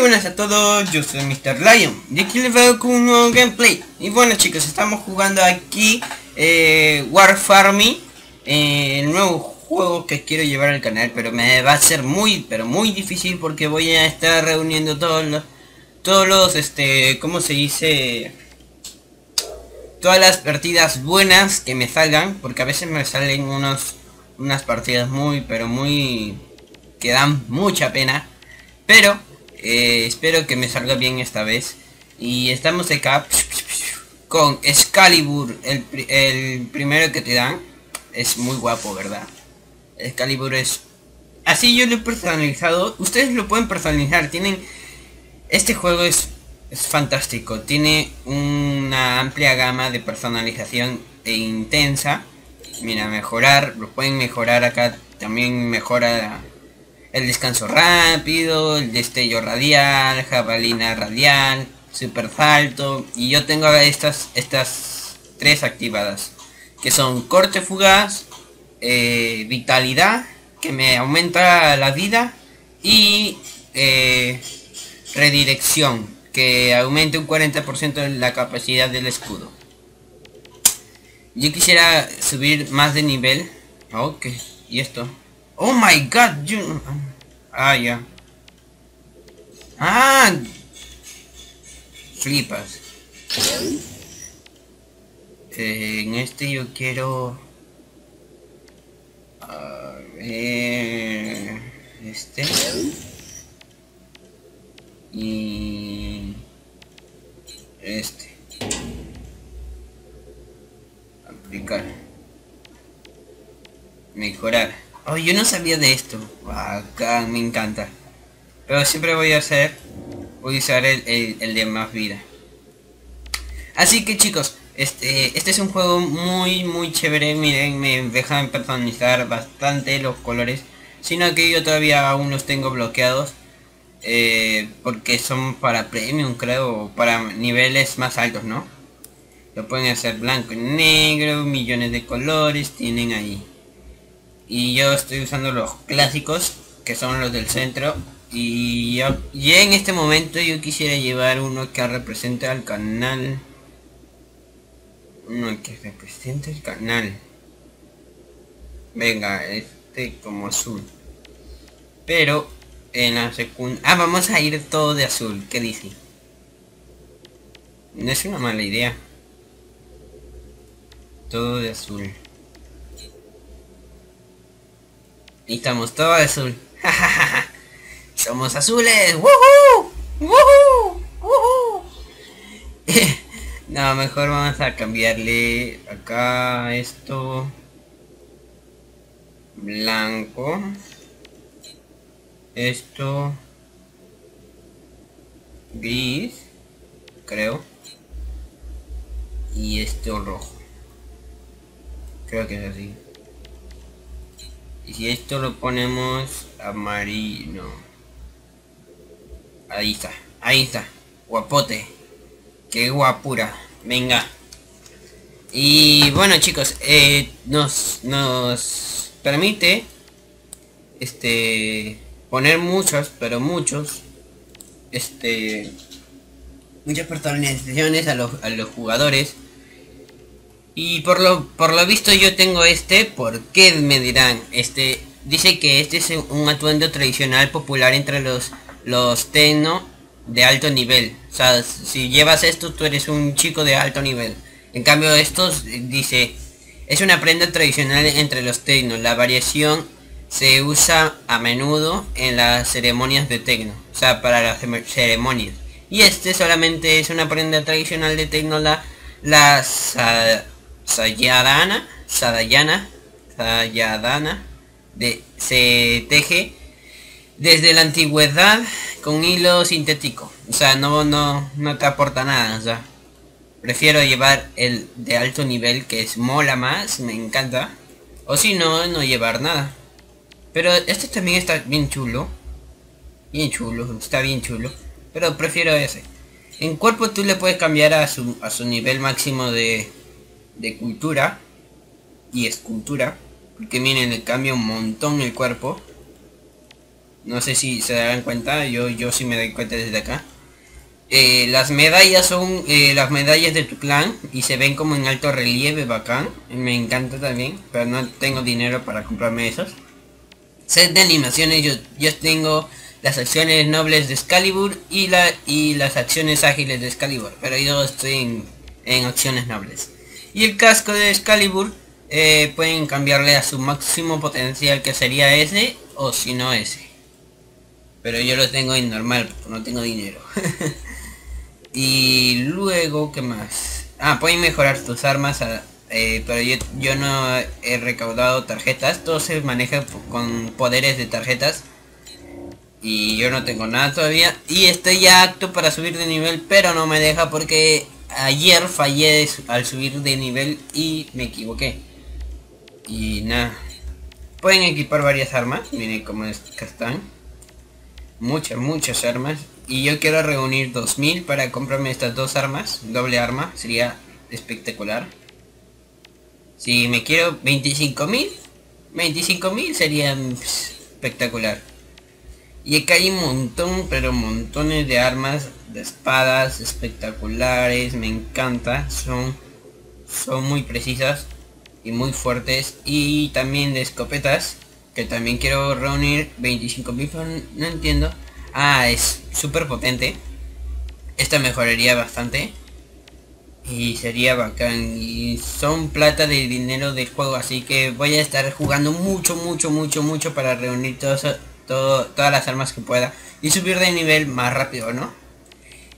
Buenas a todos, yo soy Mr. Lion y aquí les veo con un nuevo gameplay Y bueno chicos, estamos jugando aquí eh, War Farming eh, El nuevo juego que quiero llevar al canal Pero me va a ser muy, pero muy difícil porque voy a estar reuniendo todos los Todos los, este, ¿cómo se dice? Todas las partidas buenas que me salgan Porque a veces me salen unos, unas partidas muy, pero muy... Que dan mucha pena Pero eh, espero que me salga bien esta vez. Y estamos acá con Excalibur, el, el primero que te dan. Es muy guapo, ¿verdad? Excalibur es... Así yo lo he personalizado. Ustedes lo pueden personalizar. Tienen... Este juego es, es fantástico. Tiene una amplia gama de personalización e intensa. Mira, mejorar. Lo pueden mejorar acá. También mejora el descanso rápido, el destello radial, jabalina radial, super salto y yo tengo estas estas tres activadas que son corte fugaz, eh, vitalidad que me aumenta la vida y eh, redirección que aumente un 40% de la capacidad del escudo. Yo quisiera subir más de nivel. Ok, ¿y esto? Oh my god, you... Ah, ya. Ah. Flipas. Eh, en este yo quiero... A ver... Este. Y... Este. Aplicar. Mejorar. Yo no sabía de esto. Me encanta. Pero siempre voy a hacer... Voy a usar el, el, de más vida. Así que chicos, este, este es un juego muy muy chévere. Miren, me dejan personalizar bastante los colores. Sino que yo todavía aún los tengo bloqueados. Eh, porque son para premium creo. Para niveles más altos, ¿no? Lo pueden hacer blanco y negro. Millones de colores tienen ahí y yo estoy usando los clásicos que son los del centro y ya, en este momento yo quisiera llevar uno que represente al canal. Uno que represente el canal. Venga este como azul. Pero en la segunda ah vamos a ir todo de azul ¿qué dice? no es una mala idea. Todo de azul Y estamos todos azul. Somos azules. ¡Woohoo! ¡Woohoo! ¡Woohoo! no, mejor vamos a cambiarle acá esto. Blanco. Esto. Gris. Creo. Y esto rojo. Creo que es así. Y si esto lo ponemos amarillo. Ahí está, ahí está. Guapote. Qué guapura. Venga. Y bueno chicos, eh, nos, nos permite este poner muchos, pero muchos, este muchas personalizaciones a los, a los jugadores y por lo, por lo visto yo tengo este, ¿por qué me dirán? Este, dice que este es un atuendo tradicional popular entre los, los tecno de alto nivel. O sea, si llevas esto tú eres un chico de alto nivel. En cambio estos, dice, es una prenda tradicional entre los tecno. La variación se usa a menudo en las ceremonias de tecno. O sea, para las ceremonias. Y este solamente es una prenda tradicional de tecno, la, las Sayadana, Sadayana, Sayadana, de, se teje desde la antigüedad con hilo sintético. O sea, no, no, no te aporta nada. O sea, prefiero llevar el de alto nivel que es mola más, me encanta. O si no, no llevar nada. Pero este también está bien chulo. Bien chulo, está bien chulo. Pero prefiero ese. En cuerpo tú le puedes cambiar a su, a su nivel máximo de, de cultura y escultura. Porque miren, le cambia un montón el cuerpo. No sé si se darán cuenta, yo, yo sí me doy cuenta desde acá. Eh, las medallas son eh, las medallas de tu clan y se ven como en alto relieve, bacán. Me encanta también, pero no tengo dinero para comprarme esos. Set de animaciones, yo, yo tengo las acciones nobles de Excalibur y, la, y las acciones ágiles de Excalibur, pero yo estoy en, en acciones nobles. Y el casco de Excalibur eh, pueden cambiarle a su máximo potencial que sería ese o si no ese. Pero yo lo tengo en normal, porque no tengo dinero. y luego, ¿qué más? Ah, pueden mejorar tus armas, eh, pero yo, yo no he recaudado tarjetas. Todo se maneja con poderes de tarjetas. Y yo no tengo nada todavía. Y estoy ya apto para subir de nivel, pero no me deja porque ayer fallé al subir de nivel y me equivoqué. Y nada. Pueden equipar varias armas. Miren cómo están. Muchas, muchas armas. Y yo quiero reunir 2000 para comprarme estas dos armas. Doble arma. Sería espectacular. Si me quiero 25.000. 25.000 sería espectacular. Y acá hay un montón, pero montones de armas, de espadas espectaculares, me encanta, son, son muy precisas y muy fuertes. Y también de escopetas, que también quiero reunir 25.000, no entiendo. Ah, es súper potente. Esta mejoraría bastante. Y sería bacán. Y son plata de dinero del juego. Así que voy a estar jugando mucho, mucho, mucho, mucho para reunir todas las armas que pueda y subir de nivel más rápido, ¿no?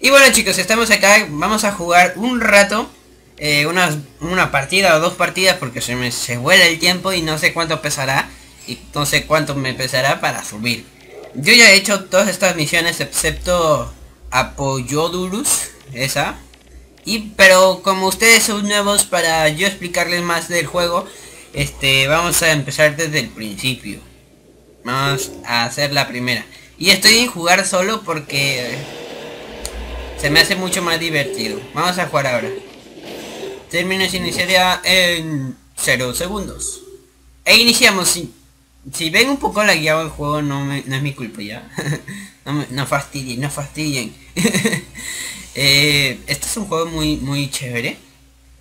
Y bueno chicos, estamos acá, vamos a jugar un rato, eh, una, una, partida o dos partidas porque se me se vuela el tiempo y no sé cuánto pesará y no sé cuánto me pesará para subir. Yo ya he hecho todas estas misiones excepto Apoyodurus, esa. Y pero como ustedes son nuevos para yo explicarles más del juego, este vamos a empezar desde el principio. Vamos a hacer la primera. Y estoy en jugar solo porque se me hace mucho más divertido. Vamos a jugar ahora. Término se iniciaría en 0 segundos. E iniciamos. Si, si ven un poco la guía del juego no, no es mi culpa ya. no, fastidien, no fastidien. eh, este es un juego muy muy chévere.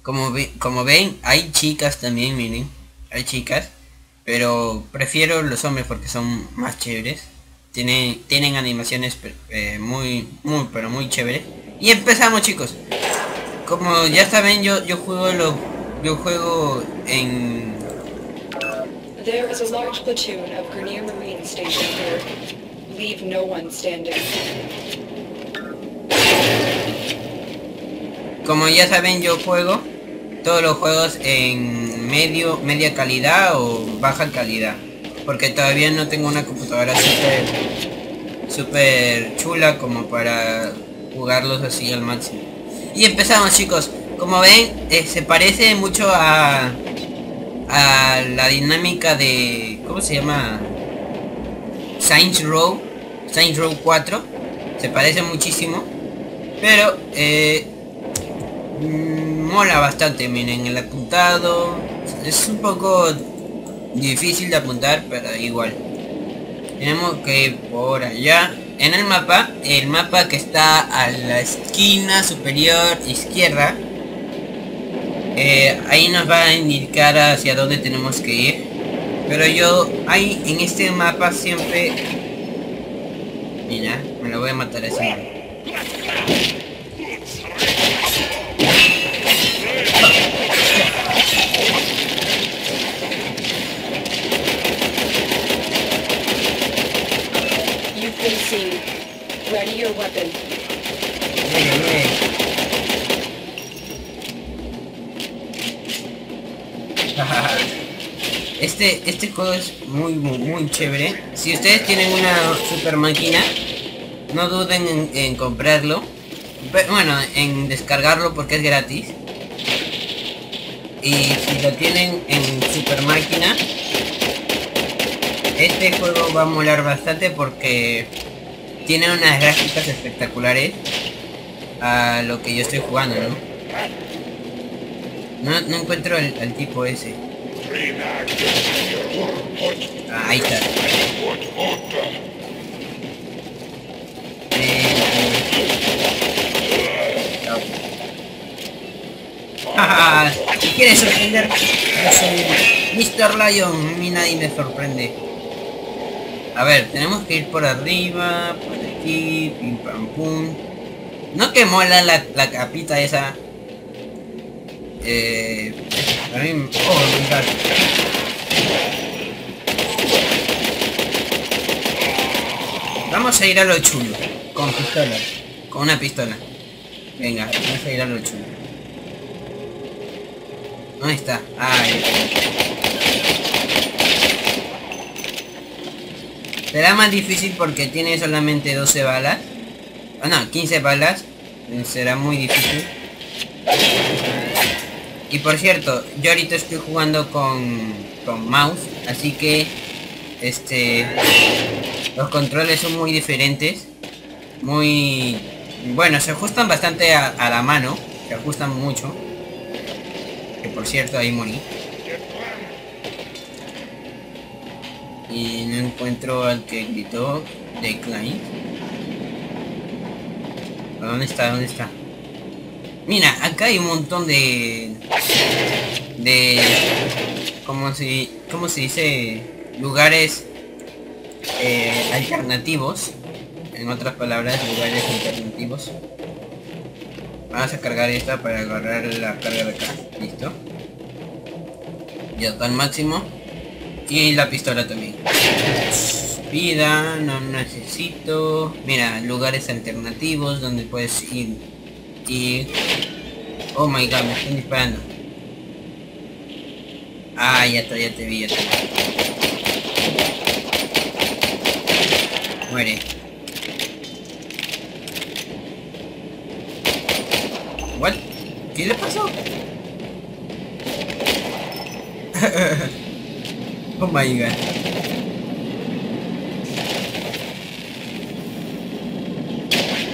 Como, como ven, hay chicas también, miren. Hay chicas. Pero prefiero los hombres porque son más chéveres. Tienen, tienen animaciones eh, muy, muy, pero muy chéveres. Y empezamos chicos. Como ya saben, yo, yo juego lo, yo juego en... There is a large platoon of Grenier Marine stationed here. Leave no one standing. Como ya saben, yo juego todos los juegos en medio, media calidad o baja calidad. Porque todavía no tengo una computadora super, super chula como para jugarlos así al máximo. Y empezamos chicos. Como ven, eh, se parece mucho a, a la dinámica de... ¿Cómo se llama? Saints Row. Saints Row 4. Se parece muchísimo. Pero... Eh, mola bastante, miren, el apuntado es un poco difícil de apuntar, pero igual. Tenemos que ir por allá. En el mapa, el mapa que está a la esquina superior izquierda, eh, ahí nos va a indicar hacia dónde tenemos que ir. Pero yo, ahí en este mapa siempre... Mira, me lo voy a matar así. Este, este juego es muy, muy, muy chévere. Si ustedes tienen una super máquina, no duden en, en comprarlo. Bueno, en descargarlo porque es gratis. Y si lo tienen en super máquina, este juego va a molar bastante porque tiene unas gráficas espectaculares a lo que yo estoy jugando, ¿no? No, encuentro al, tipo ese. Ah, ahí está. Ah, ¿Quieres sorprender? Mr. Lion, a mí nadie me sorprende. A ver, tenemos que ir por arriba, por aquí, pim pam pum. No que mola la, la capita esa. Eh, a mí, oh. Vamos a ir a lo chulo, con pistola, con una pistola. Venga, vamos a ir a lo chulo. ¿Dónde está? Ahí. Será más difícil porque tiene solamente 12 balas. Ah, no, 15 balas. Será muy difícil. Y por cierto, yo ahorita estoy jugando con, con mouse, así que este los controles son muy diferentes. Muy bueno, se ajustan bastante a, a la mano, se ajustan mucho. Que por cierto ahí morí. Y no encuentro al que gritó de client. ¿Dónde está? ¿Dónde está? Mira, acá hay un montón de... De... Como si... ¿Cómo se dice? Lugares eh, alternativos. En otras palabras, lugares alternativos. Vamos a cargar esta para agarrar la carga de acá. Listo. Ya está al máximo. Y la pistola también. Vida, no necesito. Mira, lugares alternativos donde puedes ir. Y... Oh my god, me están disparando. Ah, ya está, ya te vi, ya te vi. Muere. What? ¿Qué le pasó? oh my god.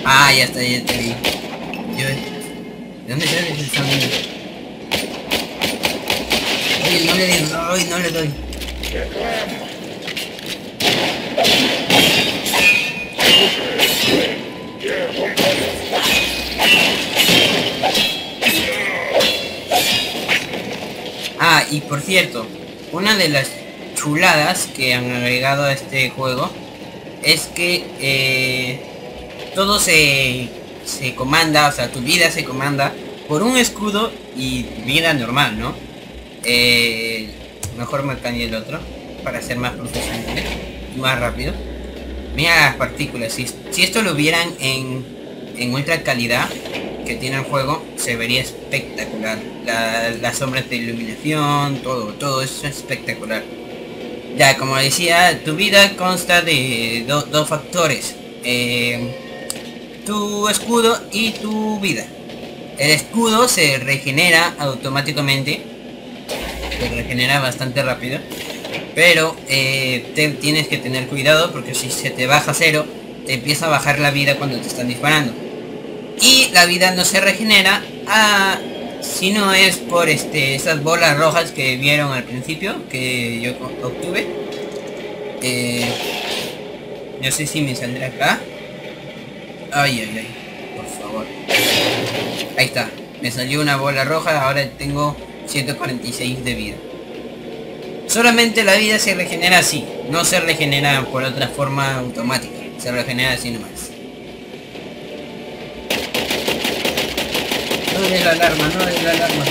Ah, ya está, ya te vi. Yo... ¿De dónde sale ese sonido? Oye, no le doy, no le doy. Ah, y por cierto, una de las chuladas que han agregado a este juego es que eh, todo se, se comanda, o sea, tu vida se comanda por un escudo y vida normal, ¿no? Eh, mejor me cambie el otro para ser más profesional y más rápido. Mira las partículas, si, si esto lo vieran en, en ultra calidad que tiene el juego, se vería espectacular. La, las sombras de iluminación, todo, todo eso es espectacular. Ya, como decía, tu vida consta de dos factores. Eh, tu escudo y tu vida. El escudo se regenera automáticamente. Se regenera bastante rápido. Pero eh, te, tienes que tener cuidado porque si se te baja cero, te empieza a bajar la vida cuando te están disparando. Y la vida no se regenera a, si no es por este esas bolas rojas que vieron al principio, que yo obtuve. Eh, no sé si me saldrá acá. Ay, ay, ay. Por favor. Ahí está. Me salió una bola roja, ahora tengo 146 de vida. Solamente la vida se regenera así, no se regenera por otra forma automática, se regenera así nomás. No de la alarma, no de la alarma.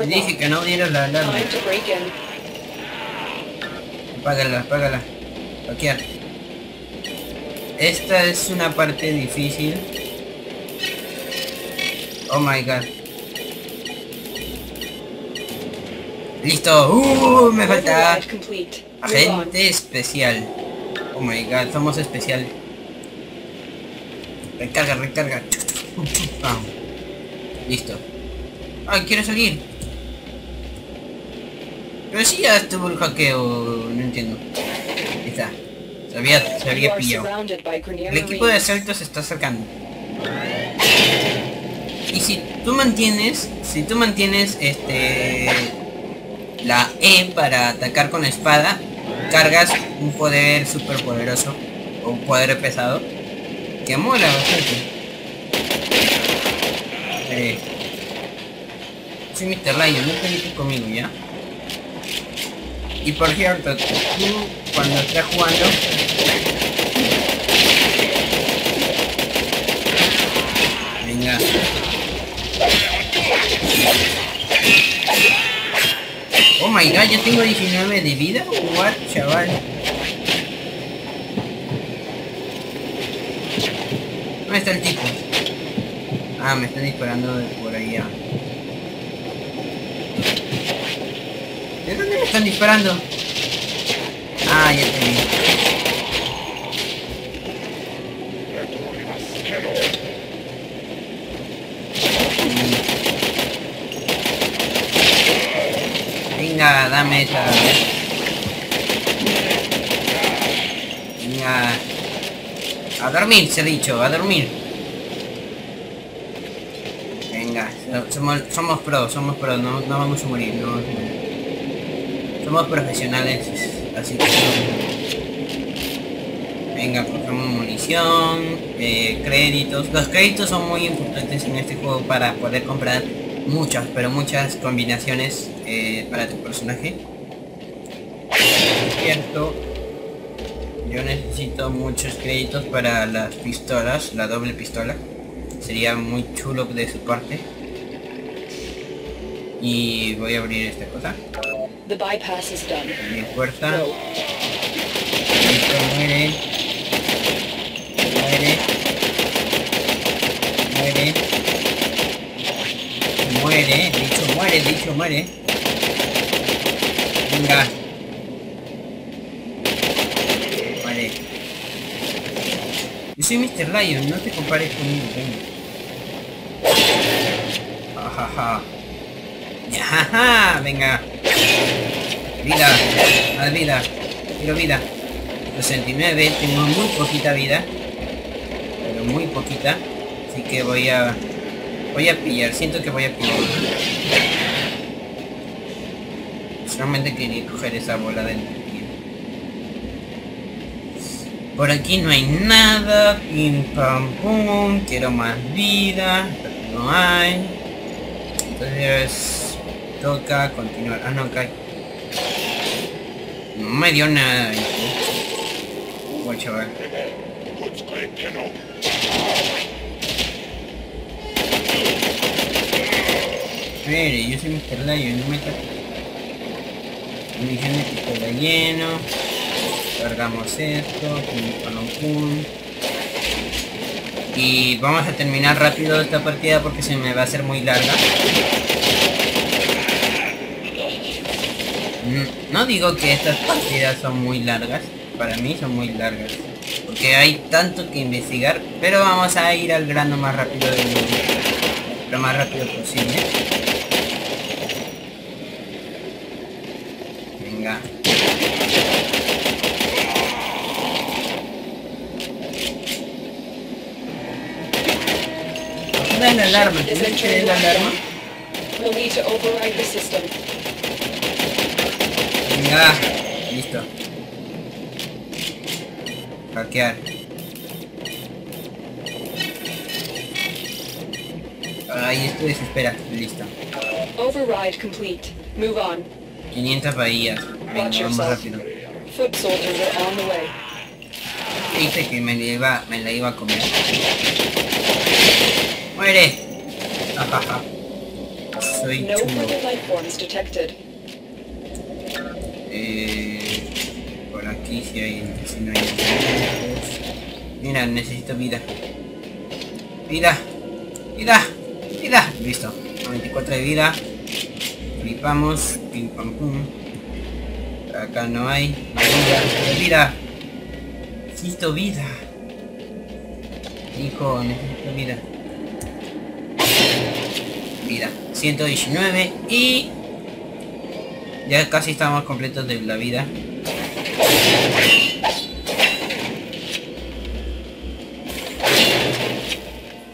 Te dije que no diera la alarma. Apágala, apágala. Bloquear. Esta es una parte difícil. Oh my god. Listo. Uh, me falta agente especial. Oh my god, somos especial. Recarga, recarga. Pam. Listo. Ay, quiero salir. Pero si ya estuvo el hackeo, no entiendo. Ahí está. Se había, se había pillado. El equipo de asalto se está sacando. Y si tú mantienes, si tú mantienes este la E para atacar con la espada, cargas un poder super poderoso o un poder pesado que mola bastante. Eh, soy Mr. Lion, no te conmigo, ¿ya? Y por cierto, tú cuando estés jugando... Venga. Oh my god, ya tengo 19 de vida. What, chaval. ¿Dónde está el tipo? Ah, me están disparando de por allá. ¿De dónde me están disparando? Ah, ya te. Venga, dame esa. Venga. A dormir, se ha dicho, a dormir. Somos, somos pros, somos pros, no, no vamos a morir, no. Somos profesionales, así que... Venga, cogemos munición, eh, créditos. Los créditos son muy importantes en este juego para poder comprar muchas, pero muchas combinaciones eh, para tu personaje. Cierto, yo necesito muchos créditos para las pistolas, la doble pistola. Sería muy chulo de su parte. Y voy a abrir esta cosa. The bypass is done. Mi fuerza. Go. Listo, muere. Muere. Muere. Muere. Dicho muere, dicho muere. Venga. Muere. Yo soy Mr. Lion, no te compares conmigo, venga. Ajaja. Ajaja, venga. Vida, más vida, quiero vida. 69, tengo muy poquita vida. Pero muy poquita. Así que voy a... Voy a pillar, siento que voy a pillar. Solamente quería coger esa bola del Por aquí no hay nada. Pim pam. Quiero más vida. No hay. Entonces toca continuar. Ah, no, hay. No me dio nada. Guay, chaval. Mire, yo soy Mr. Lion, no me toques. Munición de lleno. Cargamos esto. Pum. Y vamos a terminar rápido esta partida porque se me va a hacer muy larga. No digo que estas partidas son muy largas, para mí son muy largas, porque hay tanto que investigar, pero vamos a ir al grano más rápido de lo más rápido posible. Venga. ¿Dónde es la alarma? ¿Tienes que la alarma? System. Venga, listo. Hackear. Ay, esto desespera. Listo. Override complete. Move on. 500 bahías. Venga, vamos rápido. Foot soldiers are on the way. Dice que me la iba, me la iba a comer. ¡Muere! Ajaja. Soy No chulo. Por aquí si hay, si no hay. Mira, necesito vida. Vida. Vida. Vida. Listo. 94 de vida. Flipamos. Pim pam pum. Acá no hay. Vida. Vida. Necesito vida. Hijo, necesito vida. Vida. 119 y ya casi estamos completos de la vida.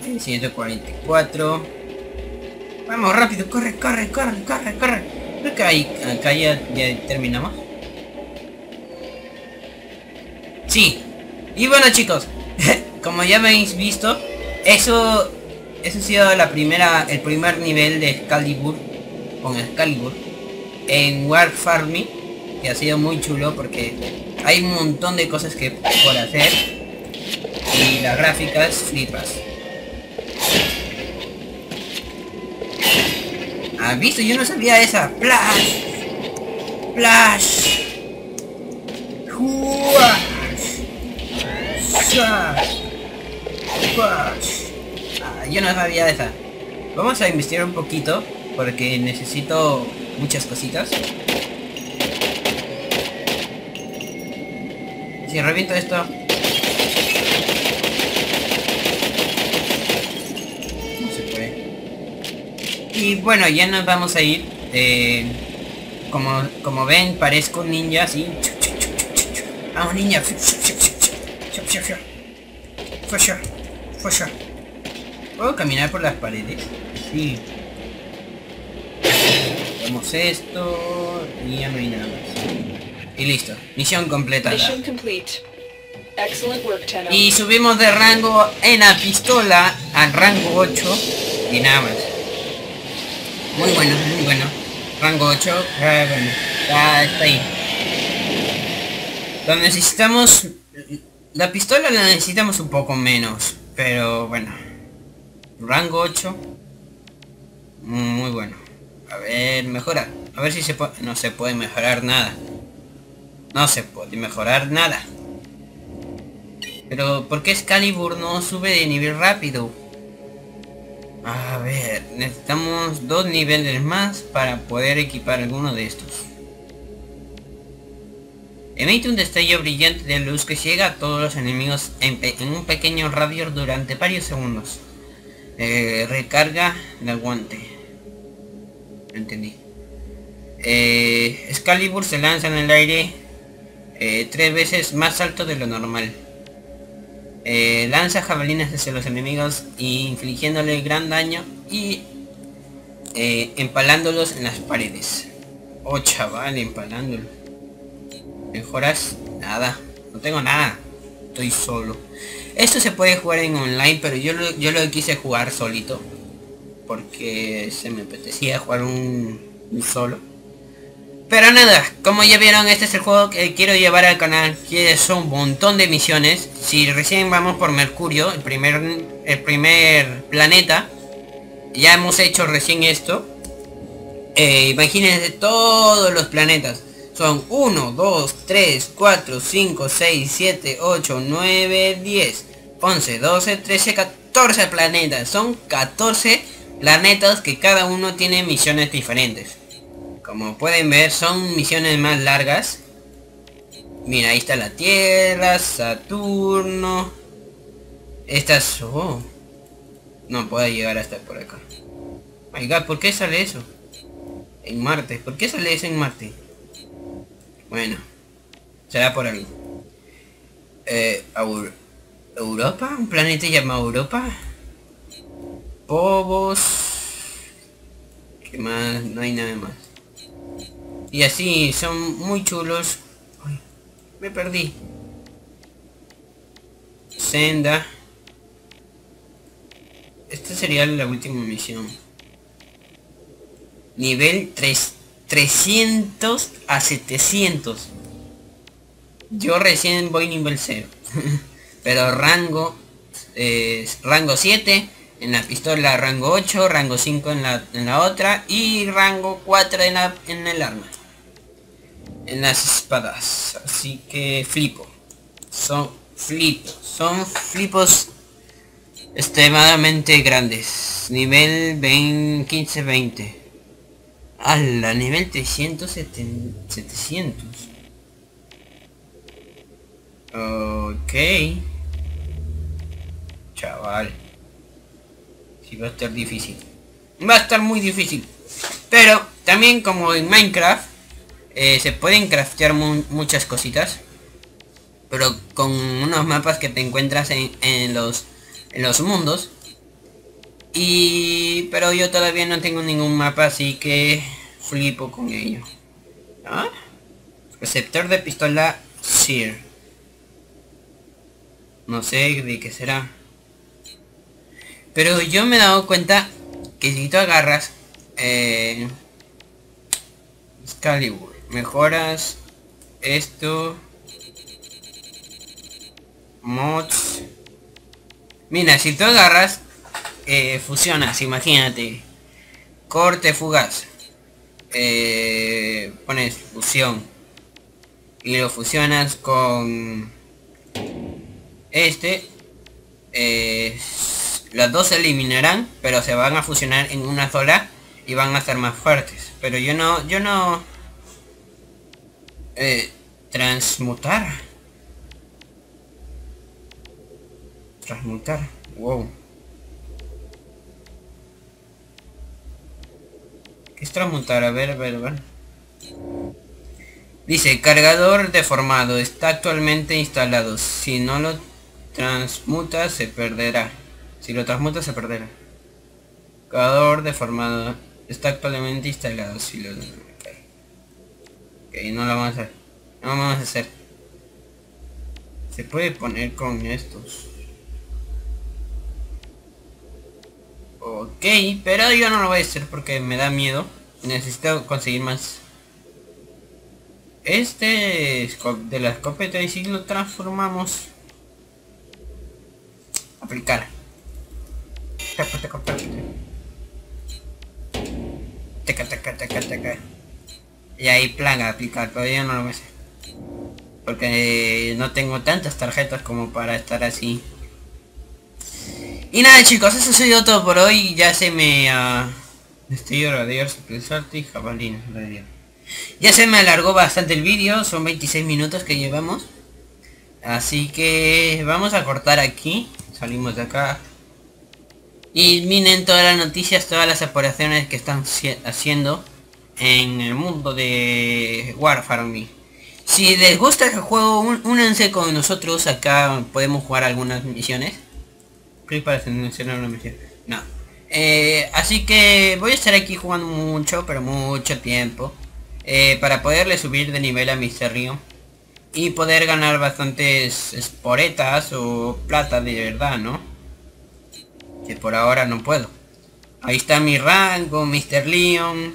Eh, 144. Vamos, rápido, corre, corre, corre, corre, corre. Creo que ahí, acá ya, ya terminamos. Sí. Y bueno chicos, como ya habéis visto, eso, eso ha sido la primera, el primer nivel de Excalibur con Excalibur en War Farming que ha sido muy chulo porque hay un montón de cosas que por hacer y las gráficas flipas. ¿Has visto? Yo no sabía esa. Flash. Flash. Ah, yo no sabía esa. Vamos a investigar un poquito porque necesito muchas cositas. Si reviento esto... No se puede. Y bueno, ya nos vamos a ir. eh, como, como ven, parezco un ninja así. Vamos ninja. ¿Puedo caminar por las paredes? Sí. Hacemos esto y ya no hay nada más. Y listo. Misión completada. Y subimos de rango en la pistola al rango 8 y nada más. Muy bueno, muy bueno. Rango 8, ah, bueno, está ahí. Lo necesitamos... La pistola la necesitamos un poco menos, pero bueno. Rango 8. Muy bueno. A ver, mejora. A ver si se puede... No se puede mejorar nada. No se puede mejorar nada. Pero ¿por qué Excalibur no sube de nivel rápido? A ver, necesitamos dos niveles más para poder equipar alguno de estos. Emite un destello brillante de luz que llega a todos los enemigos en, un pequeño radio durante varios segundos. Eh, recarga el guante. Entendí. Eh, se lanza en el aire eh, tres veces más alto de lo normal. Eh, lanza jabalinas hacia los enemigos infligiéndole gran daño y eh, empalándolos en las paredes. Oh chaval, empalándolo. Mejoras nada. No tengo nada. Estoy solo. Esto se puede jugar en online, pero yo yo lo quise jugar solito. Porque se me apetecía jugar un, un solo. Pero nada, como ya vieron, este es el juego que quiero llevar al canal. Que son un montón de misiones. Si recién vamos por Mercurio, el primer, el primer planeta. Ya hemos hecho recién esto. Eh, imagínense todos los planetas. Son 1, 2, 3, 4, 5, 6, 7, 8, 9, 10, 11, 12, 13, 14 planetas. Son 14 planetas que cada uno tiene misiones diferentes. Como pueden ver son misiones más largas. Mira, ahí está la Tierra, Saturno. Estas... Oh. No puedo llegar hasta por acá. My God, ¿por qué sale eso? En Marte. ¿Por qué sale eso en Marte? Bueno. Será por algo. Eh, ¿Europa? ¿Un planeta llamado Europa? Povos. ¿Qué más? No hay nada más. Y así, son muy chulos. Ay, me perdí. Senda. Esta sería la última misión. Nivel 3, 300 a 700. Yo recién voy nivel 0. Pero rango eh, rango 7 en la pistola rango 8, rango 5 en la, en la otra y rango 4 en, la, en el arma. En las espadas. Así que flipo. Son flipos. Son flipos extremadamente grandes. Nivel 15-20. la nivel 300 700. Ok. Chaval. Va a estar difícil. Va a estar muy difícil. Pero también como en Minecraft. eh, se pueden craftear mu- muchas cositas. Pero con unos mapas que te encuentras en, en los en los mundos. Y pero yo todavía no tengo ningún mapa así que flipo con ello. ¿Ah? Receptor de pistola Sear. No sé de qué será. Pero yo me he dado cuenta que si tú agarras eh. Mejoras esto. Mods. Mira, si tú agarras, eh, fusionas, imagínate. Corte fugaz. Eh, pones fusión. Y lo fusionas con este. Eh, las dos se eliminarán, pero se van a fusionar en una sola y van a ser más fuertes. Pero yo no, yo no... Eh, transmutar. Transmutar. Wow. ¿Qué es transmutar? A ver, a ver, a ver. Dice, cargador deformado. Está actualmente instalado. Si no lo transmuta, se perderá. Si lo transmuta, se perderá. Cargador deformado. Está actualmente instalado. Si lo... Ok, no lo vamos a hacer. No lo vamos a hacer. Se puede poner con estos. Ok, pero yo no lo voy a hacer porque me da miedo. Necesito conseguir más. Este de la escopeta y si lo transformamos. Aplicar. Teca, teca, teca, teca. Y ahí plaga aplicar, pero yo no lo voy a hacer. Porque no tengo tantas tarjetas como para estar así. Y nada chicos, eso ha sido todo por hoy. Ya se me... Uh, Destello radial, y jabalina Ya se me alargó bastante el vídeo, son 26 minutos que llevamos. Así que vamos a cortar aquí. Salimos de acá. Y miren todas las noticias, todas las operaciones que están haciendo en el mundo de Warfare Si les gusta el juego, únanse con nosotros. Acá podemos jugar algunas misiones para mencionar una misión. No. Eh, así que voy a estar aquí jugando mucho, pero mucho tiempo. Eh, para poderle subir de nivel a Mr. Rio. Y poder ganar bastantes esporetas o plata de verdad, ¿no? Que por ahora no puedo. Ahí está mi rango, Mr. Leon.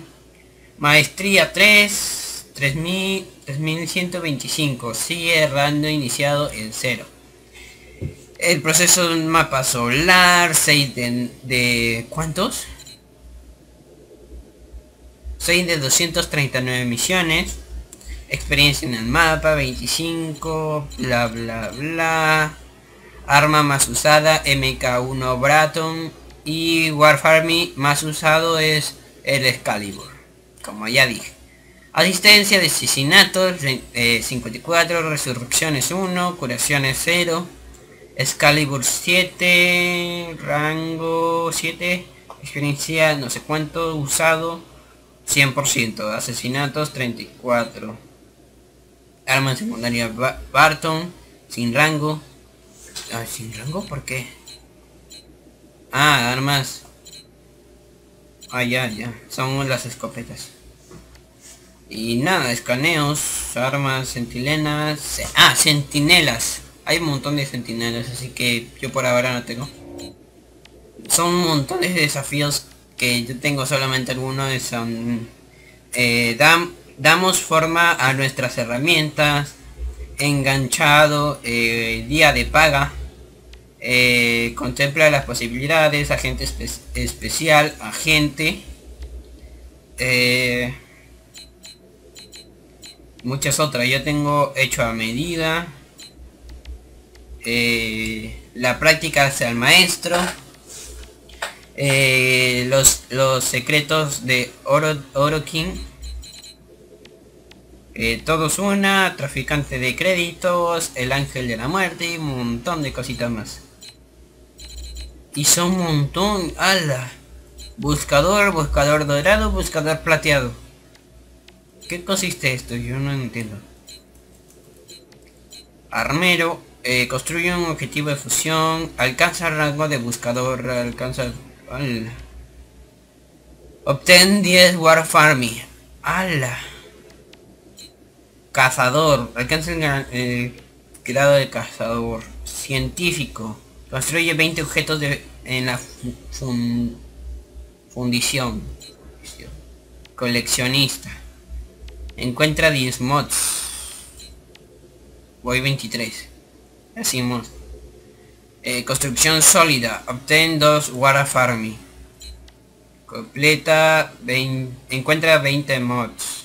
Maestría 3. 3000, 3125. Sigue errando iniciado en 0 el proceso de un mapa solar, 6 de, ¿cuántos? 6 de 239 misiones, experiencia en el mapa, 25, bla bla bla, arma más usada, MK1 Braton y Warfarmy más usado es el Excalibur, como ya dije. Asistencia de asesinatos, 54, eh, resurrecciones 1, curaciones 0, Excalibur 7, rango 7, experiencia no sé cuánto, usado 100%, asesinatos 34, arma secundaria Barton, sin rango, sin rango, ¿por qué? Ah, armas, ah ya, ya, son las escopetas. Y nada, escaneos, armas, centinelas, ah, centinelas hay un montón de sentinelas, así que yo por ahora no tengo. Son montón de desafíos que yo tengo solamente algunos. Son, eh, damos forma a nuestras herramientas. Enganchado, eh, día de paga. Eh, contempla las posibilidades, agente especial, agente. muchas otras. Yo tengo hecho a medida. Eh, la práctica hacia el maestro, eh, los, los secretos de Oro, Oro King, eh, todos una, traficante de créditos, el ángel de la muerte y un montón de cositas más. Y son un montón, ala. Buscador, buscador dorado, buscador plateado. ¿Qué consiste esto? Yo no entiendo. Armero, eh, construye un objetivo de fusión, alcanza rango de buscador, alcanza... Al... Obtén 10 Warfarmy. ¡Hala! Cazador. Alcanza el grado de cazador. Científico. Construye 20 objetos de, en la fundición. Coleccionista. Encuentra 10 mods. Voy 23. Así mods. Eh, construcción sólida. Obtén 2 Wara Farming. Completa 20, encuentra 20 mods.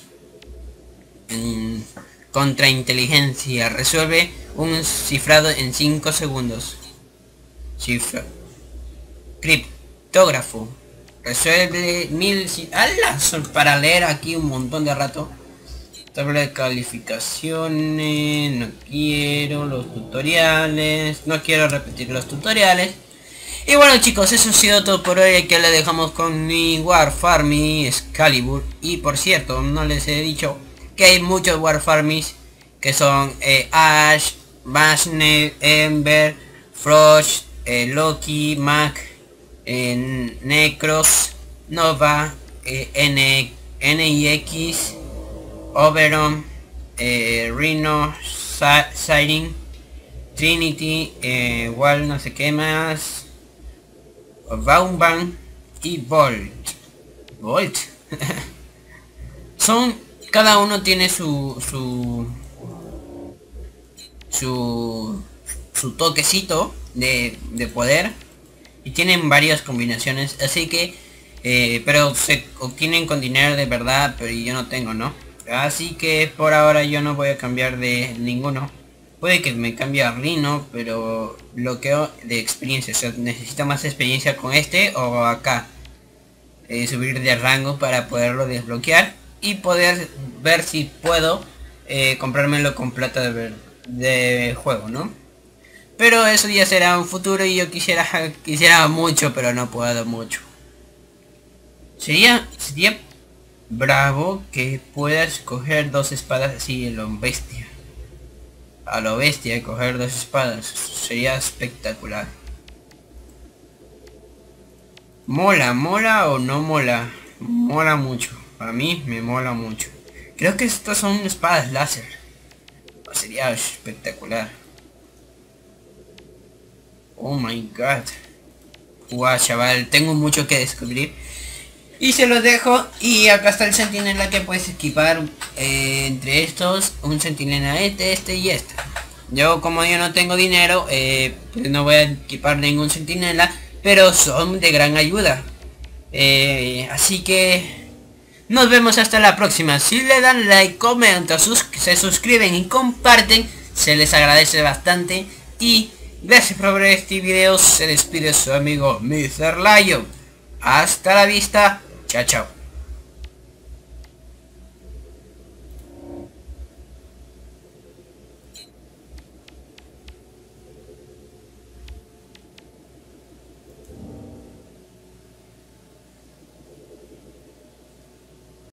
En contrainteligencia. Resuelve un cifrado en 5 segundos. Cifra. Criptógrafo. Resuelve mil... ¡Hala! Para leer aquí un montón de rato. Tabla de calificaciones, no quiero los tutoriales, no quiero repetir los tutoriales. Y bueno chicos, eso ha sido todo por hoy, que le dejamos con mi War Farming Excalibur. Y por cierto, no les he dicho que hay muchos War Farmings que son eh, Ash, Basnet, Ember, Frost, eh, Loki, Mac, eh, Necros, Nova, N, NIX, Oberon, Rhino, Sighting, Trinity, Wall no sé qué más, Baumban y Volt. Volt. Son, cada uno tiene su, su, su, su toquecito de, de poder y tienen varias combinaciones, así que, eh, pero se obtienen con dinero de verdad, pero yo no tengo, ¿no? Así que por ahora yo no voy a cambiar de ninguno. Puede que me cambie a Rino, pero lo que de experiencia. O sea, más experiencia con este o acá. Eh, subir de rango para poderlo desbloquear. Y poder ver si puedo eh, comprármelo con plata de, de juego, ¿no? Pero eso ya será un futuro y yo quisiera quisiera mucho, pero no puedo mucho. Sería, sería bravo que puedas coger dos espadas así en lo bestia. A lo bestia, coger dos espadas. Sería espectacular. Mola, mola o no mola. Mola mucho. A mí me mola mucho. Creo que estas son espadas láser. Sería espectacular. Oh my god. Guau, chaval, tengo mucho que descubrir. Y se los dejo y acá está el sentinela que puedes equipar eh, entre estos, un sentinela este, este y este. Yo como yo no tengo dinero, eh, pues no voy a equipar ningún sentinela, pero son de gran ayuda. Eh, así que nos vemos hasta la próxima. Si le dan like, comentan, se suscriben y comparten, se les agradece bastante. Y gracias por ver este video, se despide su amigo Mr. Lion. Hasta la vista. Chao, chao.